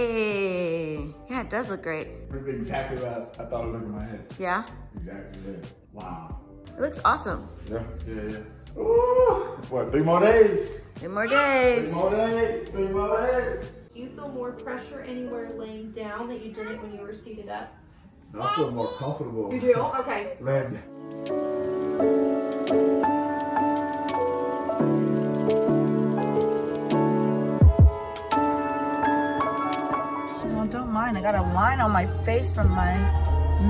Hey, yeah, it does look great. Look exactly what I, I thought it looked in my head. Yeah, Exactly there. Wow. it looks awesome. Yeah, yeah, yeah. Ooh, what, three more days? Three more days. Three days. more days, three more days. Do you feel more pressure anywhere laying down that you didn't when you were seated up? I feel more comfortable. You do? Okay. Laying I got a line on my face from my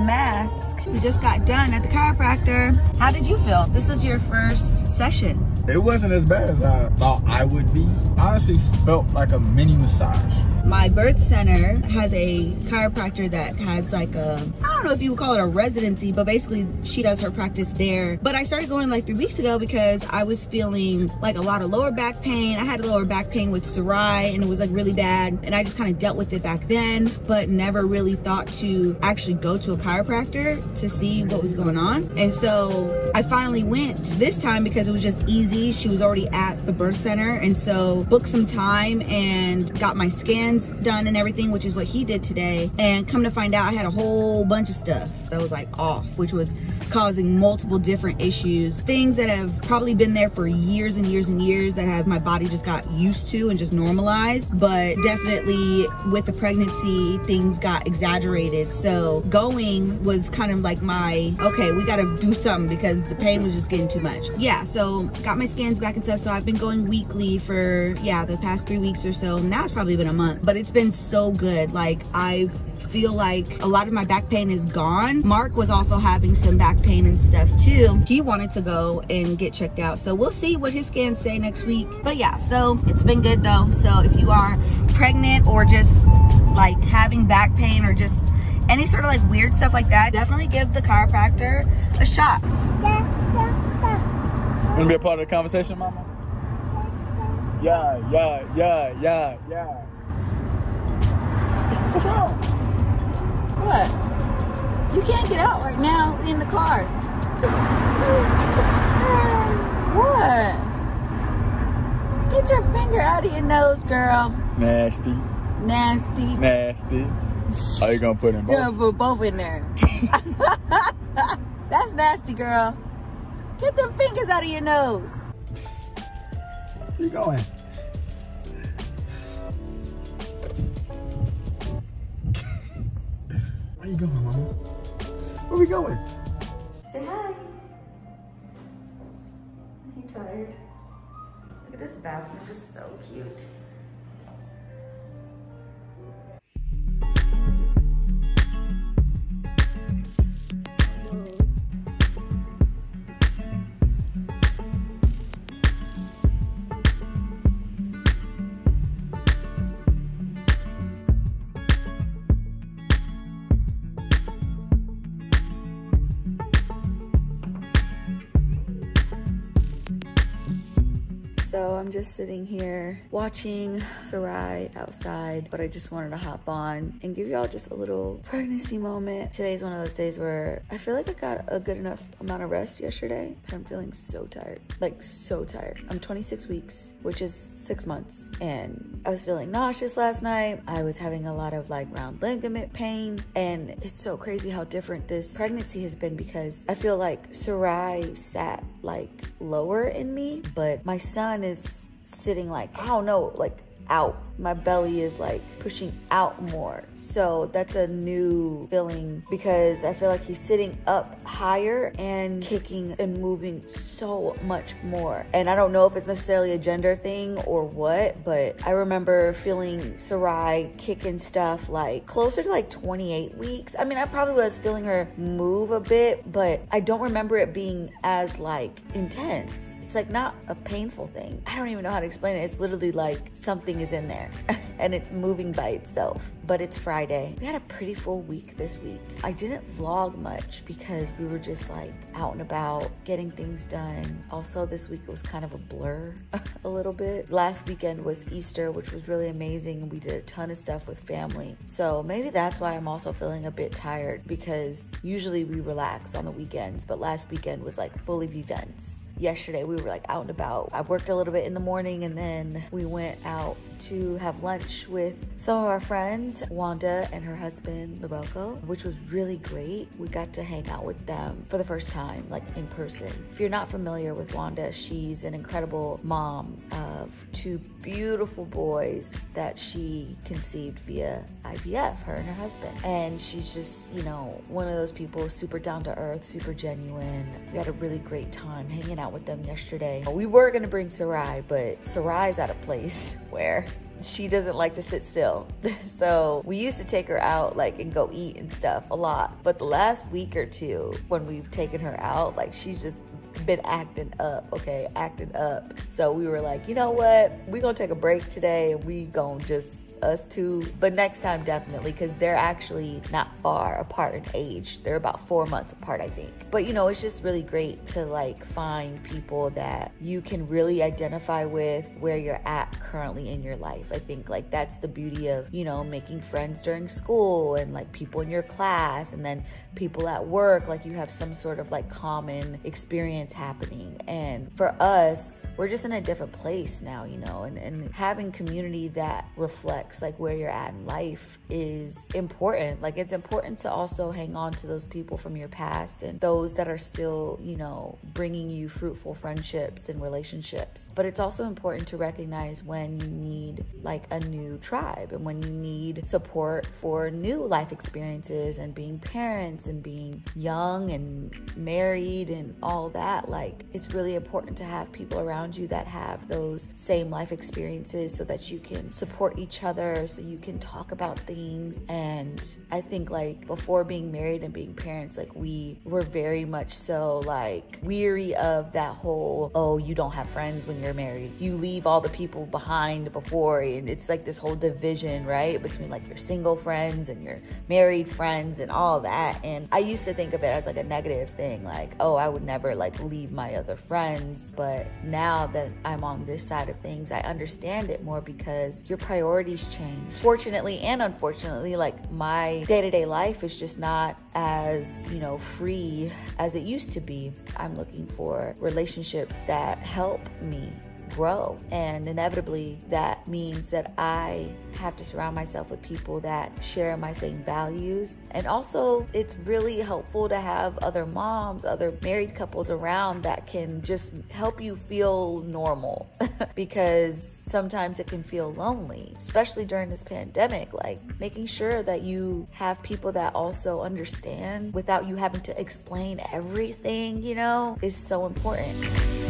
mask. We just got done at the chiropractor. How did you feel? This was your first session. It wasn't as bad as I thought I would be. Honestly, felt like a mini massage. My birth center has a chiropractor that has like a, I don't know if you would call it a residency, but basically she does her practice there. But I started going like three weeks ago because I was feeling like a lot of lower back pain. I had lower back pain with Sarai and it was like really bad. And I just kind of dealt with it back then, but never really thought to actually go to a chiropractor to see what was going on. And so I finally went this time because it was just easy. She was already at the birth center. And so booked some time and got my done and everything, which is what he did today. And come to find out, I had a whole bunch of stuff that was like off, which was causing multiple different issues. Things that have probably been there for years and years and years that have my body just got used to and just normalized. But definitely with the pregnancy, things got exaggerated. So going was kind of like my, okay, we gotta do something because the pain was just getting too much. Yeah, so got my scans back and stuff. So I've been going weekly for, yeah, the past three weeks or so. Now it's probably been a month, but it's been so good. Like I feel like a lot of my back pain is gone. Mark was also having some back pain and stuff too. He wanted to go and get checked out. So we'll see what his scans say next week. But yeah, so it's been good though. So if you are pregnant or just like having back pain or just any sort of like weird stuff like that, definitely give the chiropractor a shot. Wanna be a part of the conversation, mama? Yeah, yeah, yeah, yeah, yeah. What's wrong? What? You can't get out right now in the car. what? Get your finger out of your nose, girl. Nasty, Nasty. nasty. Are you gonna put in both? Yeah, put both in there. That's nasty, girl. Get them fingers out of your nose. Where you going? Where are you going, mama? Where are we going? Say hi. Are you tired? Look at this bathroom, it's so cute. So I'm just sitting here watching Sarai outside, but I just wanted to hop on and give y'all just a little pregnancy moment. Today's one of those days where I feel like I got a good enough amount of rest yesterday, but I'm feeling so tired, like so tired. I'm 26 weeks, which is six months, and I was feeling nauseous last night. I was having a lot of like round ligament pain, and it's so crazy how different this pregnancy has been because I feel like Sarai sat like lower in me, but my son is sitting like, I don't know, like out. My belly is like pushing out more. So that's a new feeling because I feel like he's sitting up higher and kicking and moving so much more. And I don't know if it's necessarily a gender thing or what, but I remember feeling Sarai kicking stuff like closer to like 28 weeks. I mean, I probably was feeling her move a bit, but I don't remember it being as like intense it's like not a painful thing. I don't even know how to explain it. It's literally like something is in there and it's moving by itself. But it's Friday. We had a pretty full week this week. I didn't vlog much because we were just like out and about getting things done. Also, this week was kind of a blur a little bit. Last weekend was Easter, which was really amazing. We did a ton of stuff with family. So maybe that's why I'm also feeling a bit tired because usually we relax on the weekends, but last weekend was like full of events yesterday we were like out and about. I worked a little bit in the morning and then we went out to have lunch with some of our friends, Wanda and her husband, Lorelco, which was really great. We got to hang out with them for the first time, like in person. If you're not familiar with Wanda, she's an incredible mom of two beautiful boys that she conceived via IVF, her and her husband. And she's just, you know, one of those people super down to earth, super genuine. We had a really great time hanging out with them yesterday. We were gonna bring Sarai, but Sarai's out of place where she doesn't like to sit still. so we used to take her out like and go eat and stuff a lot. But the last week or two when we've taken her out, like she's just been acting up, okay, acting up. So we were like, you know what? We're gonna take a break today and we gonna just us two, but next time definitely because they're actually not far apart in age. They're about four months apart, I think. But you know, it's just really great to like find people that you can really identify with where you're at currently in your life. I think like that's the beauty of, you know, making friends during school and like people in your class and then people at work. Like you have some sort of like common experience happening. And for us, we're just in a different place now, you know, and, and having community that reflects like where you're at in life is important. Like it's important to also hang on to those people from your past and those that are still, you know, bringing you fruitful friendships and relationships. But it's also important to recognize when you need like a new tribe and when you need support for new life experiences and being parents and being young and married and all that. Like it's really important to have people around you that have those same life experiences so that you can support each other other so you can talk about things. And I think like before being married and being parents, like we were very much so like weary of that whole, oh, you don't have friends when you're married. You leave all the people behind before. And it's like this whole division, right? Between like your single friends and your married friends and all that. And I used to think of it as like a negative thing, like, oh, I would never like leave my other friends. But now that I'm on this side of things, I understand it more because your priorities change. Fortunately and unfortunately, like my day to day life is just not as, you know, free as it used to be. I'm looking for relationships that help me grow. And inevitably, that means that I have to surround myself with people that share my same values. And also, it's really helpful to have other moms, other married couples around that can just help you feel normal because sometimes it can feel lonely, especially during this pandemic. Like making sure that you have people that also understand without you having to explain everything, you know, is so important.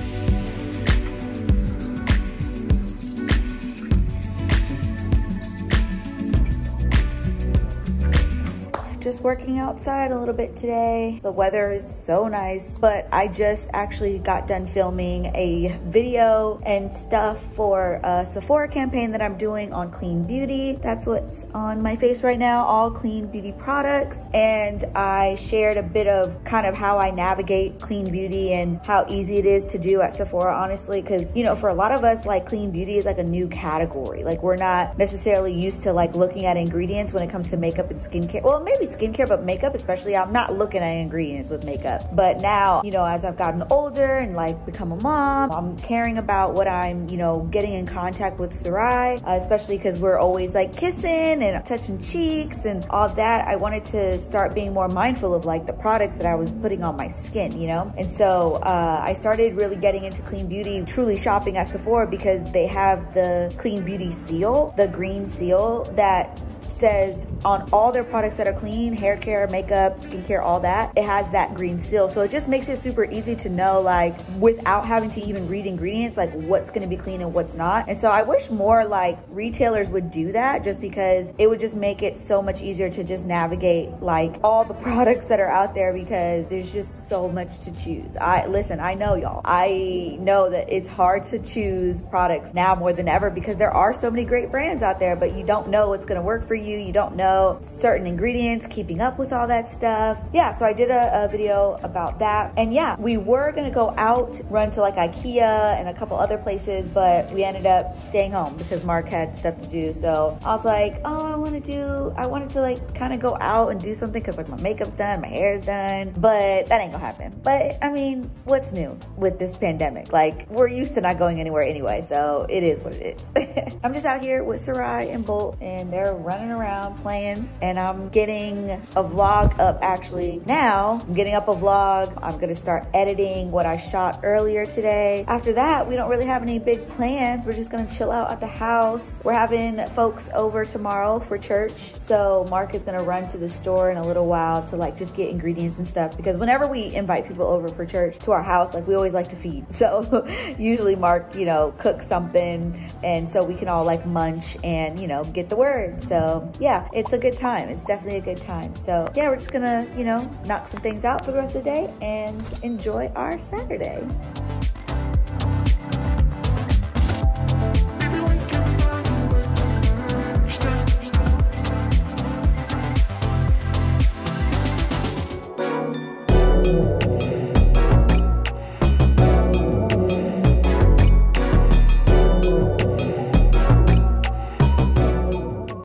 Just working outside a little bit today. The weather is so nice, but I just actually got done filming a video and stuff for a Sephora campaign that I'm doing on clean beauty. That's what's on my face right now, all clean beauty products. And I shared a bit of kind of how I navigate clean beauty and how easy it is to do at Sephora, honestly, because, you know, for a lot of us, like clean beauty is like a new category. Like we're not necessarily used to like looking at ingredients when it comes to makeup and skincare. Well, maybe skincare, but makeup especially, I'm not looking at ingredients with makeup. But now, you know, as I've gotten older and like become a mom, I'm caring about what I'm, you know, getting in contact with Sarai, uh, especially because we're always like kissing and touching cheeks and all that. I wanted to start being more mindful of like the products that I was putting on my skin, you know? And so uh, I started really getting into clean beauty, truly shopping at Sephora because they have the clean beauty seal, the green seal that says on all their products that are clean, hair care, makeup, skincare, all that, it has that green seal. So it just makes it super easy to know like without having to even read ingredients, like what's gonna be clean and what's not. And so I wish more like retailers would do that just because it would just make it so much easier to just navigate like all the products that are out there because there's just so much to choose. I listen, I know y'all. I know that it's hard to choose products now more than ever because there are so many great brands out there, but you don't know what's gonna work for you you. You don't know certain ingredients, keeping up with all that stuff. Yeah, so I did a, a video about that. And yeah, we were gonna go out, run to like Ikea and a couple other places, but we ended up staying home because Mark had stuff to do. So I was like, oh, I wanna do, I wanted to like kind of go out and do something because like my makeup's done, my hair's done, but that ain't gonna happen. But I mean, what's new with this pandemic? Like we're used to not going anywhere anyway, so it is what it is. I'm just out here with Sarai and Bolt and they're running around playing and I'm getting a vlog up actually now. I'm getting up a vlog. I'm gonna start editing what I shot earlier today. After that, we don't really have any big plans. We're just gonna chill out at the house. We're having folks over tomorrow for church. So Mark is gonna run to the store in a little while to like just get ingredients and stuff because whenever we invite people over for church to our house, like we always like to feed. So usually Mark, you know, cooks something and so we can all like munch and, you know, get the word. So yeah, it's a good time. It's definitely a good time. So yeah, we're just gonna, you know, knock some things out for the rest of the day and enjoy our Saturday.